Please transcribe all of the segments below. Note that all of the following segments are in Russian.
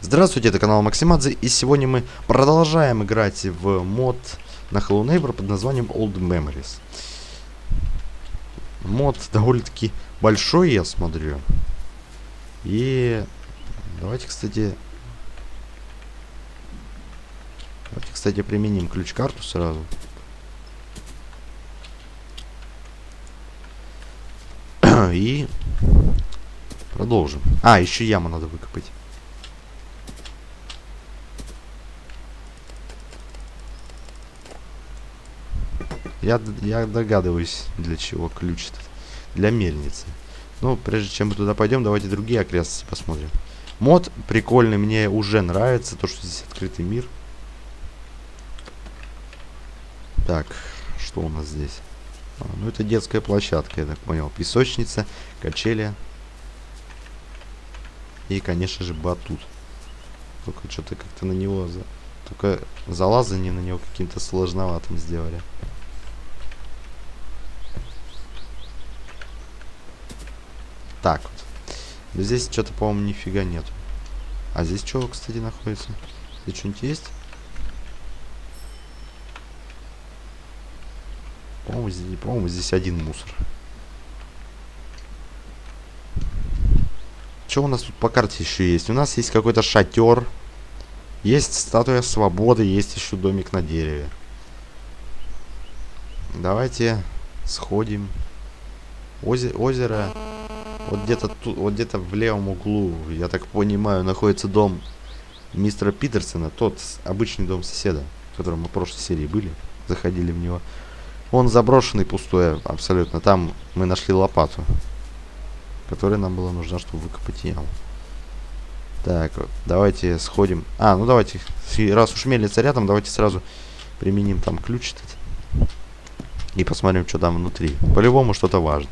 Здравствуйте, это канал Максимадзе, и сегодня мы продолжаем играть в мод на Hello Neighbor под названием Old Memories. Мод довольно-таки большой, я смотрю. И давайте, кстати... Давайте, кстати, применим ключ-карту сразу. И продолжим. А, еще яму надо выкопать. Я, я догадываюсь, для чего ключ этот. Для мельницы. Ну, прежде чем мы туда пойдем, давайте другие окрестности посмотрим. Мод прикольный, мне уже нравится, то, что здесь открытый мир. Так, что у нас здесь? А, ну, это детская площадка, я так понял. Песочница, качели. И, конечно же, батут. Только что-то как-то на него... За... Только залазание на него каким-то сложноватым сделали. так вот. Но здесь что-то, по-моему, нифига нет. А здесь что, кстати, находится? Здесь что-нибудь есть? По-моему, здесь, по здесь один мусор. Что у нас тут по карте еще есть? У нас есть какой-то шатер. Есть статуя свободы, есть еще домик на дереве. Давайте сходим. Озе озеро вот где-то тут, вот где-то в левом углу, я так понимаю, находится дом мистера Питерсона, тот обычный дом соседа, в котором мы в прошлой серии были, заходили в него. Он заброшенный, пустой абсолютно. Там мы нашли лопату, которая нам была нужна, чтобы выкопать яму. Так, давайте сходим. А, ну давайте, раз уж мельница рядом, давайте сразу применим там ключ этот. И посмотрим, что там внутри. По-любому что-то важно.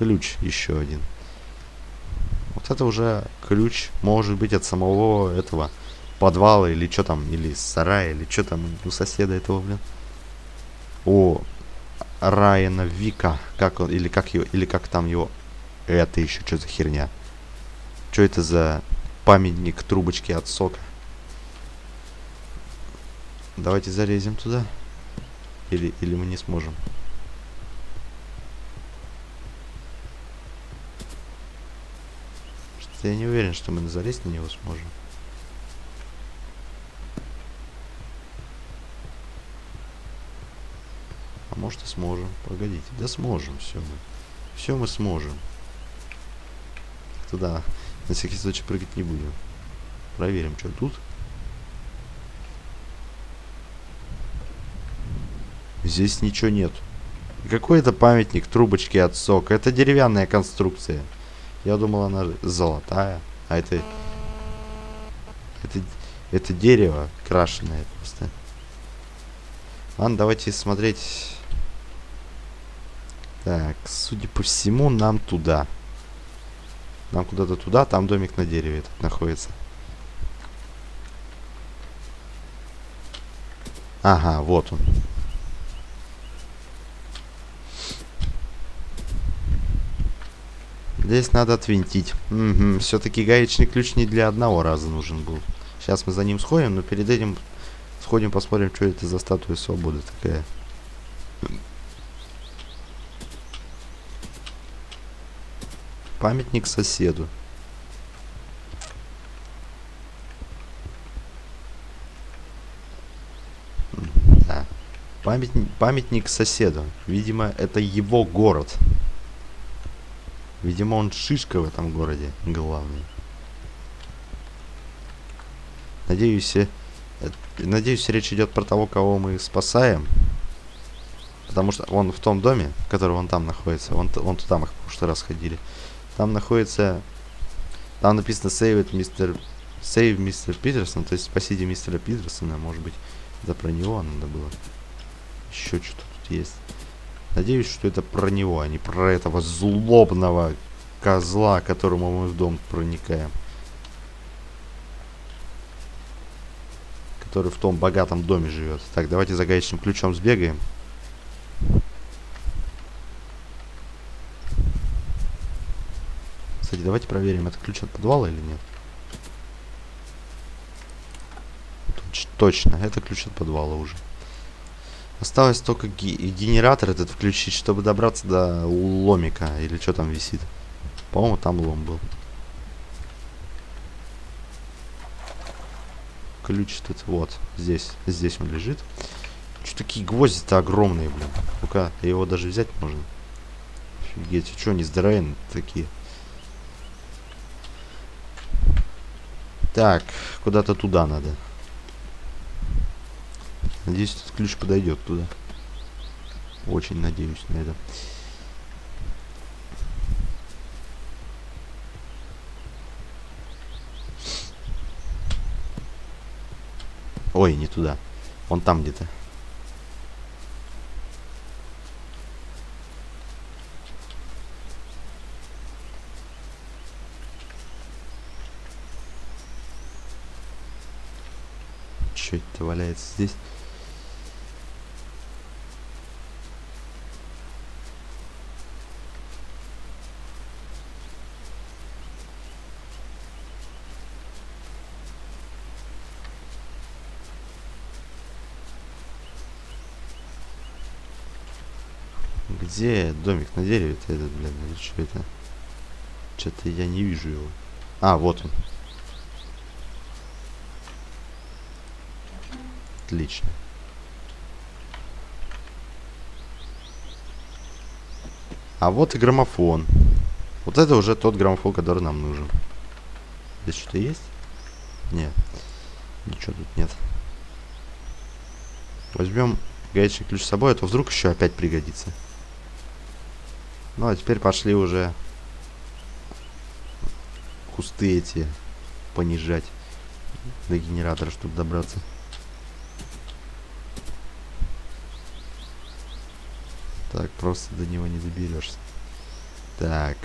ключ еще один. Вот это уже ключ может быть от самого этого подвала или что там, или сарая, или что там у соседа этого, блин. О, Райана Вика, как он, или как его, или как там его, это еще что за херня? Что это за памятник трубочки от сока? Давайте залезем туда. Или, или мы не сможем. Я не уверен, что мы залезть на него сможем. А может и сможем. Погодите. Да сможем. Все мы. Все мы сможем. Туда. На всякий случай прыгать не будем. Проверим, что тут. Здесь ничего нет. Какой это памятник трубочки от сока? Это деревянная конструкция. Я думал, она золотая. А это... Это, это дерево крашеное просто. Ладно, давайте смотреть. Так, судя по всему, нам туда. Нам куда-то туда, там домик на дереве этот находится. Ага, вот он. Здесь надо отвинтить. Угу. Все-таки гаечный ключ не для одного раза нужен был. Сейчас мы за ним сходим, но перед этим сходим, посмотрим, что это за статуя свободы такая. Памятник соседу. Да. Памятник, памятник соседу. Видимо, это его город. Видимо, он шишка в этом городе главный. Надеюсь, э, надеюсь, речь идет про того, кого мы спасаем. Потому что он в том доме, который вон там находится, он, он туда мы в прошлый раз ходили. Там находится... Там написано Save мистер... Save мистер Питерсон, то есть спасите мистера Питерсона, может быть, да про него надо было. Еще что-то тут есть. Надеюсь, что это про него, а не про этого злобного козла, которому мы в дом проникаем. Который в том богатом доме живет. Так, давайте за гаечным ключом сбегаем. Кстати, давайте проверим, это ключ от подвала или нет. Точ точно, это ключ от подвала уже. Осталось только генератор этот включить, чтобы добраться до ломика. Или что там висит. По-моему, там лом был. Ключ тут вот. Здесь. Здесь он лежит. Что такие гвозди-то огромные, блин. Ну-ка, его даже взять можно. Офигеть, что они здоровенные такие. Так, куда-то туда надо. Надеюсь, этот ключ подойдет туда. Очень надеюсь на это. Ой, не туда. Он там где-то. Что это валяется здесь? Где домик на дереве-то этот, блин, или что это? Что-то я не вижу его. А, вот он. Отлично. А вот и граммофон. Вот это уже тот граммофон, который нам нужен. Здесь что-то есть? Нет. Ничего тут нет. Возьмем гаечный ключ с собой, а то вдруг еще опять пригодится. Ну, а теперь пошли уже кусты эти понижать до генератора, чтобы добраться. Так, просто до него не доберешься. Так.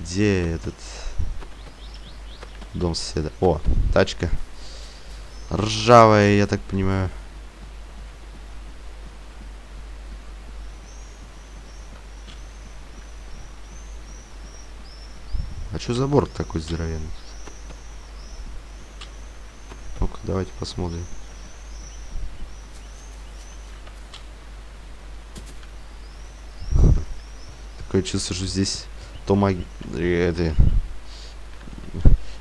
Где этот дом соседа? О, тачка. Ржавая, я так понимаю. Что за борт такой здоровенный? Ну-ка, давайте посмотрим. Такое чувство, что здесь то маги... Это...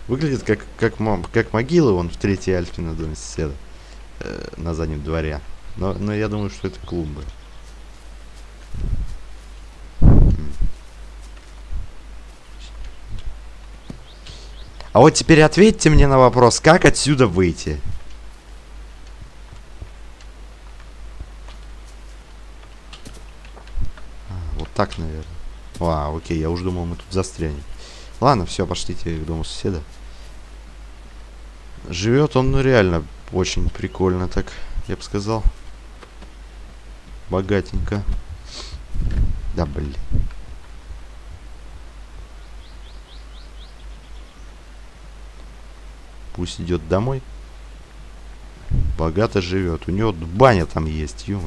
Выглядит как, как, как могила вон в третьей Альпе на доме соседа. Э, на заднем дворе. Но, но я думаю, что это клумбы. А вот теперь ответьте мне на вопрос, как отсюда выйти? А, вот так, наверное. А, окей, я уже думал, мы тут застрянем. Ладно, все, пошлите к дому соседа. Живет он, ну, реально очень прикольно так, я бы сказал. Богатенько. Да, блин. Пусть идет домой. Богато живет. У него баня там есть, ё.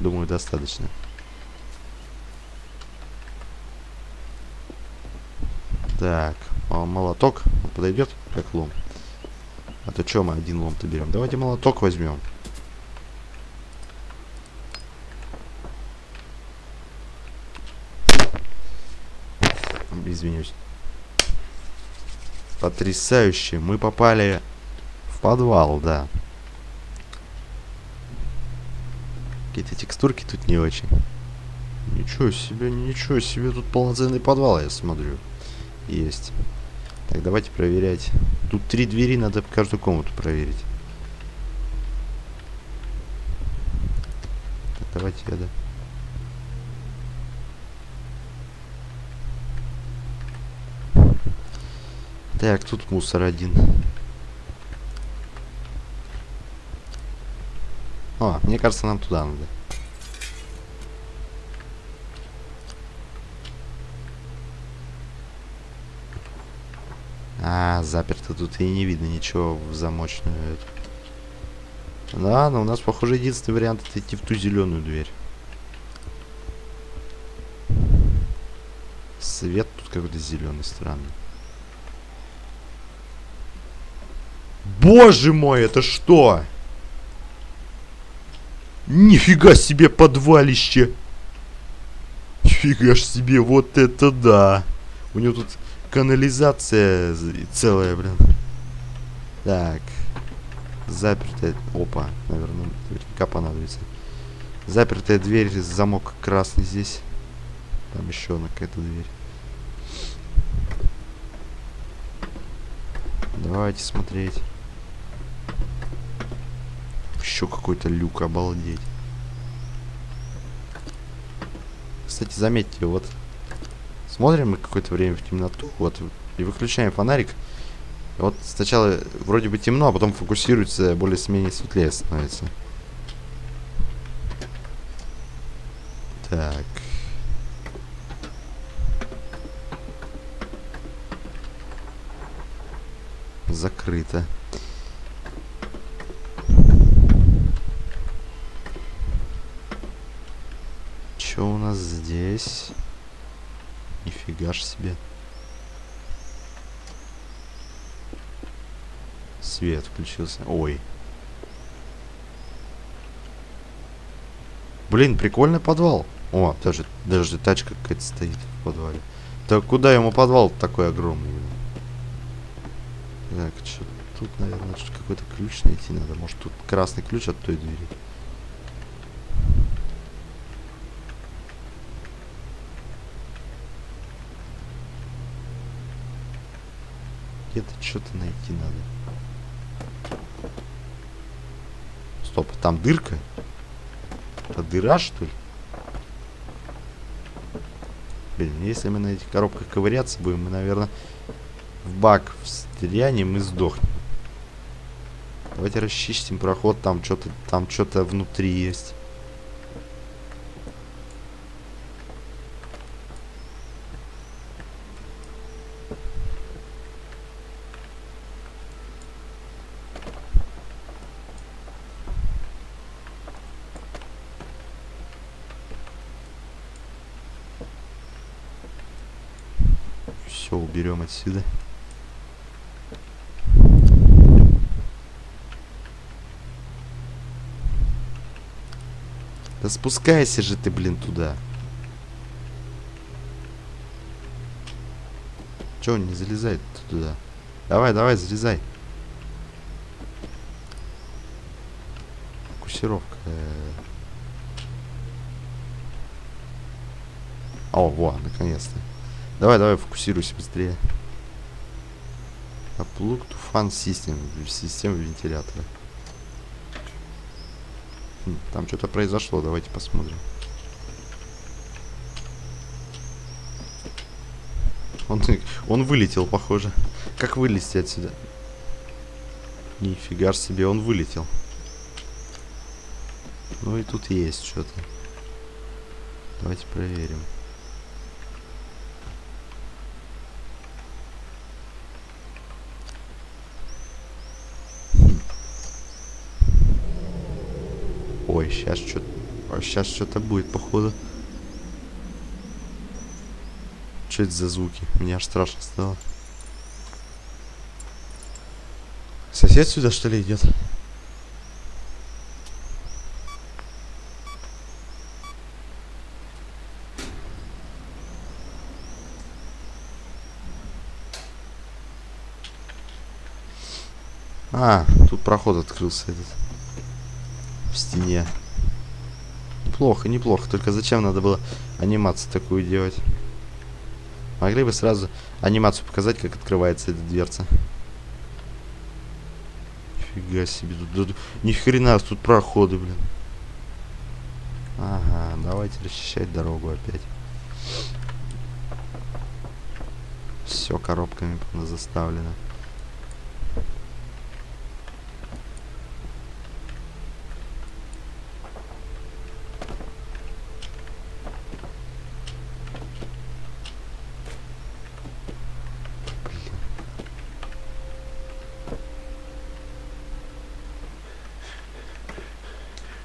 Думаю, достаточно. Так, молоток подойдет как лом. А то что мы один лом-то берем? Давайте молоток возьмем. Извинюсь. Потрясающе. Мы попали в подвал, да. Какие-то текстурки тут не очень. Ничего себе, ничего себе. Тут полноценный подвал, я смотрю. Есть. Так, давайте проверять. Тут три двери, надо каждую комнату проверить. Так, давайте я, да. Так, тут мусор один. О, мне кажется, нам туда надо. А, заперто тут и не видно ничего в замочную. Да, но у нас, похоже, единственный вариант это идти в ту зеленую дверь. Свет тут как-то зеленый, странный. Боже мой, это что? Нифига себе подвалище! Нифига ж себе, вот это да! У него тут канализация целая, блин. Так. Запертая... Опа, наверное, наверняка понадобится. Запертая дверь, замок красный здесь. Там еще одна какая-то дверь. Давайте смотреть. Еще какой-то люк, обалдеть. Кстати, заметьте, вот смотрим мы какое-то время в темноту, вот, и выключаем фонарик. Вот сначала вроде бы темно, а потом фокусируется, более-менее светлее становится. Так. Закрыто. Что у нас здесь? Нифига ж себе. Свет включился. Ой. Блин, прикольный подвал. О, даже, даже тачка какая-то стоит в подвале. Так куда ему подвал такой огромный? Так, что тут, наверное, какой-то ключ найти надо. Может, тут красный ключ от той двери. Где-то что-то найти надо. Стоп, там дырка? Это дыра, что ли? Блин, если мы на этих коробках ковыряться будем, мы, наверное, в бак встрянем и сдохнем. Давайте расчистим проход, там что-то там что-то внутри есть. Все, уберем отсюда. Да спускайся же ты, блин, туда. Че он не залезает туда? Давай, давай, залезай. Фокусировка. О, во, наконец-то. Давай, давай, фокусируйся быстрее. А to fan system. Система вентилятора. Хм, там что-то произошло, давайте посмотрим. Он, он вылетел, похоже. Как вылезти отсюда? Нифига себе, он вылетел. Ну и тут есть что-то. Давайте проверим. Ой, сейчас что-то... Сейчас что-то будет, походу. Что это за звуки? Мне аж страшно стало. Сосед сюда, что ли, идет? А, тут проход открылся этот в стене. Неплохо, неплохо. Только зачем надо было анимацию такую делать? Могли бы сразу анимацию показать, как открывается эта дверца. Нифига себе. Тут, тут, ни хрена тут проходы, блин. Ага, давайте расчищать дорогу опять. Все коробками заставлено.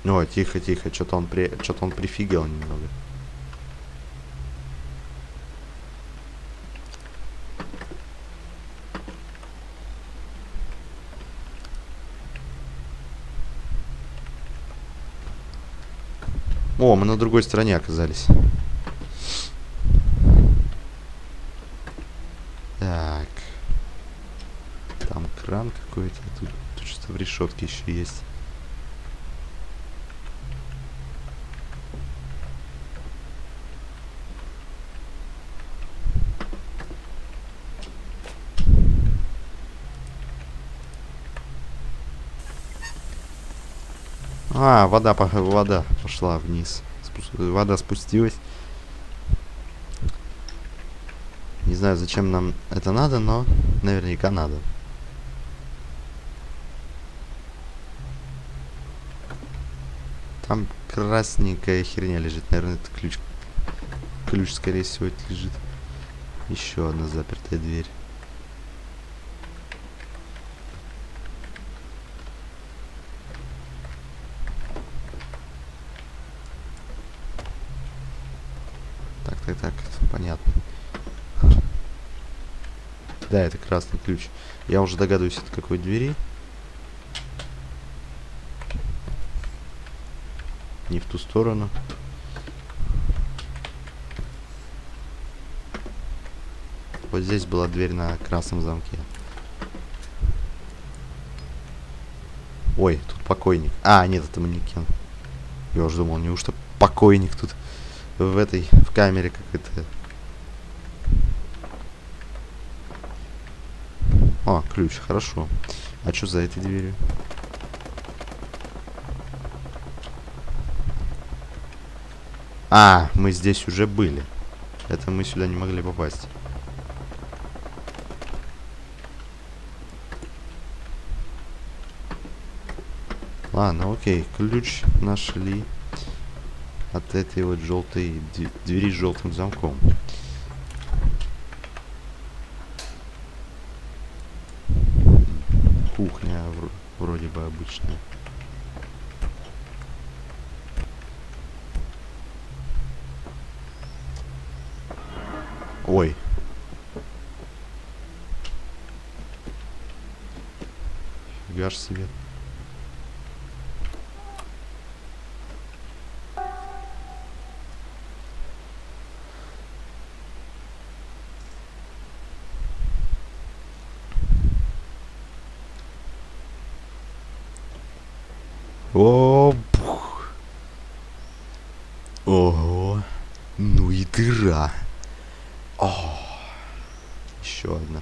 Ой, тихо, тихо, что-то он, при... что он прифигел немного. О, мы на другой стороне оказались. Так. Там кран какой-то. Тут, тут что-то в решетке еще есть. А, вода, вода пошла вниз. Вода спустилась. Не знаю, зачем нам это надо, но наверняка надо. Там красненькая херня лежит. Наверное, это ключ. Ключ, скорее всего, лежит. Еще одна запертая дверь. Так, так, понятно. Да, это красный ключ. Я уже догадываюсь, от какой двери. Не в ту сторону. Вот здесь была дверь на красном замке. Ой, тут покойник. А, нет, это манекен. Я уже думал, неужто покойник тут в этой, в камере как это. О, ключ, хорошо. А что за этой дверью? А, мы здесь уже были. Это мы сюда не могли попасть. Ладно, окей, ключ нашли от этой вот желтой двери с желтым замком. Кухня вроде бы обычная. Ой. Фига себе. О, бух. Ого. Ну и дыра. О, еще одна.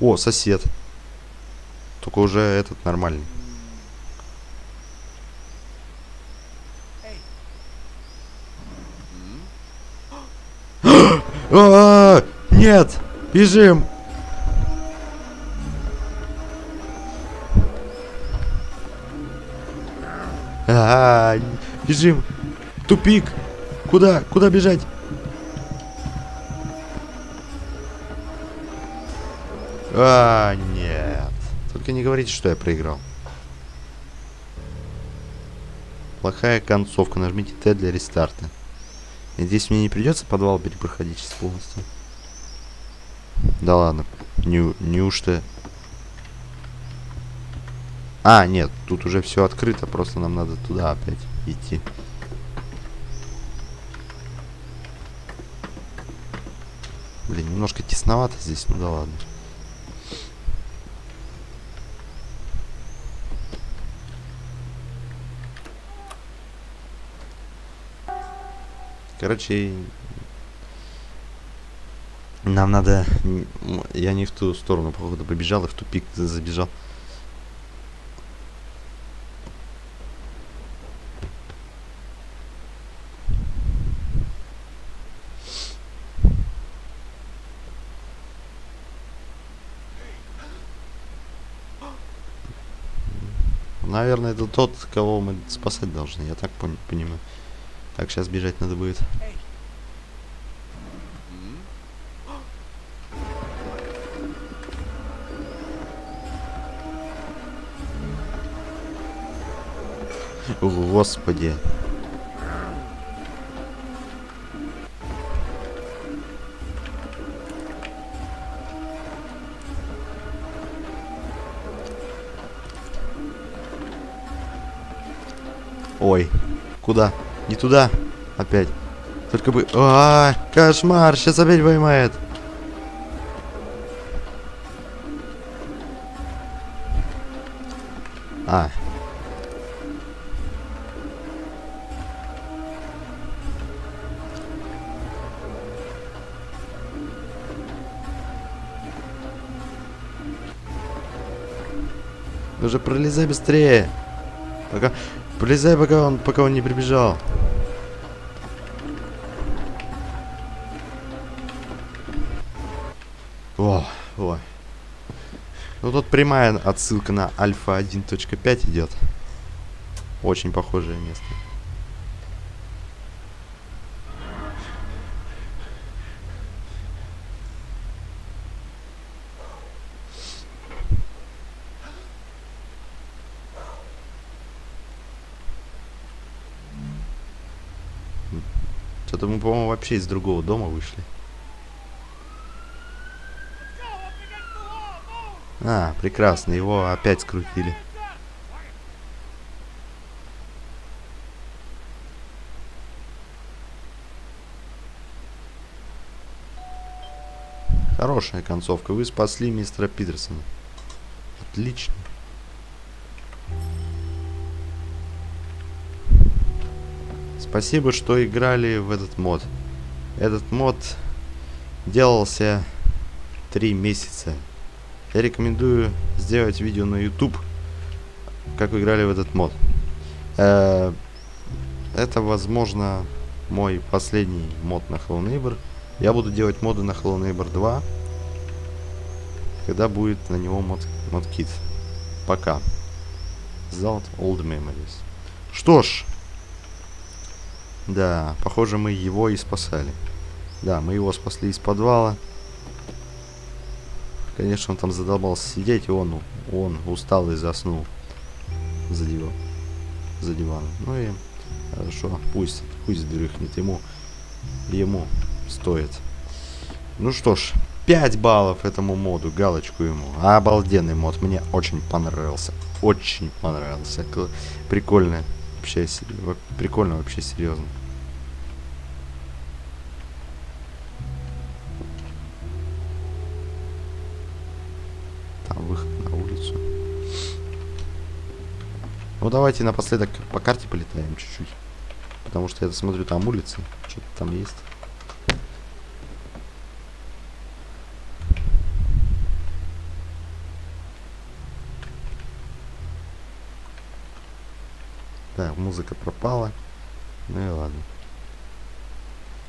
О, сосед. Только уже этот нормальный. А, нет! Бежим! Бежим. Тупик. Куда? Куда бежать? А, нет. Только не говорите, что я проиграл. Плохая концовка. Нажмите Т для рестарта. Надеюсь, мне не придется подвал перепроходить сейчас полностью. Да ладно. Не, неужто а, нет, тут уже все открыто, просто нам надо туда опять идти. Блин, немножко тесновато здесь, ну да ладно. Короче, нам надо... Я не в ту сторону, походу, побежал и в тупик забежал. Наверное, это тот, кого мы спасать должны, я так понимаю. Так, сейчас бежать надо будет. Господи. Ой, куда? Не туда. Опять. Только бы... А, кошмар, сейчас опять поймает. А. Уже пролезай быстрее. Пока... Пролезай, пока он, пока он не прибежал. О, о. Ну тут прямая отсылка на альфа 1.5 идет. Очень похожее место. Что-то мы, по-моему, вообще из другого дома вышли. А, прекрасно, его опять скрутили. Хорошая концовка. Вы спасли мистера Питерсона. Отлично. Спасибо, что играли в этот мод. Этот мод делался три месяца. Я рекомендую сделать видео на YouTube, как вы играли в этот мод. Э, это, возможно, мой последний мод на Hello Neighbor. Я буду делать моды на Hello Neighbor 2, когда будет на него мод, модкит. Пока. Зал Old Memories. Что ж, да, похоже, мы его и спасали. Да, мы его спасли из подвала. Конечно, он там задолбался сидеть, и он, он устал и заснул за, диван, за диваном. Ну и хорошо, пусть, пусть дрыхнет ему, ему стоит. Ну что ж, 5 баллов этому моду, галочку ему. Обалденный мод, мне очень понравился. Очень понравился. Прикольно. Вообще, прикольно вообще, серьезно. Ну давайте напоследок по карте полетаем чуть-чуть. Потому что я смотрю, там улицы. Что-то там есть. Так, музыка пропала. Ну и ладно.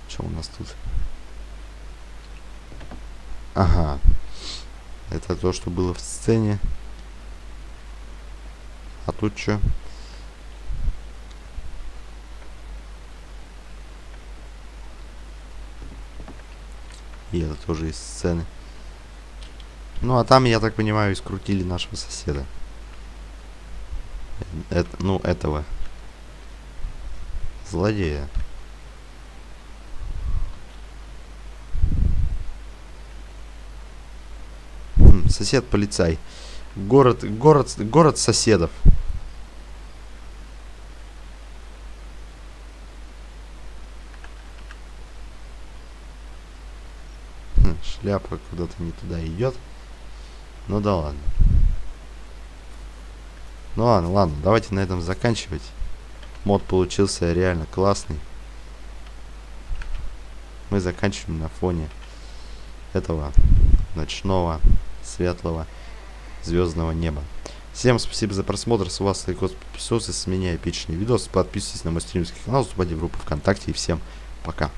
Что у нас тут? Ага. Это то, что было в сцене. А тут что? И это тоже из сцены. Ну, а там, я так понимаю, искрутили нашего соседа. Это, ну, этого. Злодея. Хм, сосед полицай. Город, город, город соседов. Хм, шляпа куда-то не туда идет. Ну да ладно. Ну ладно, ладно, давайте на этом заканчивать. Мод получился реально классный. Мы заканчиваем на фоне этого ночного, светлого звездного неба. Всем спасибо за просмотр. С вас лайкос, подписос. С меня эпичный видос. Подписывайтесь на мой стримский канал, вступайте в группу ВКонтакте. И всем пока.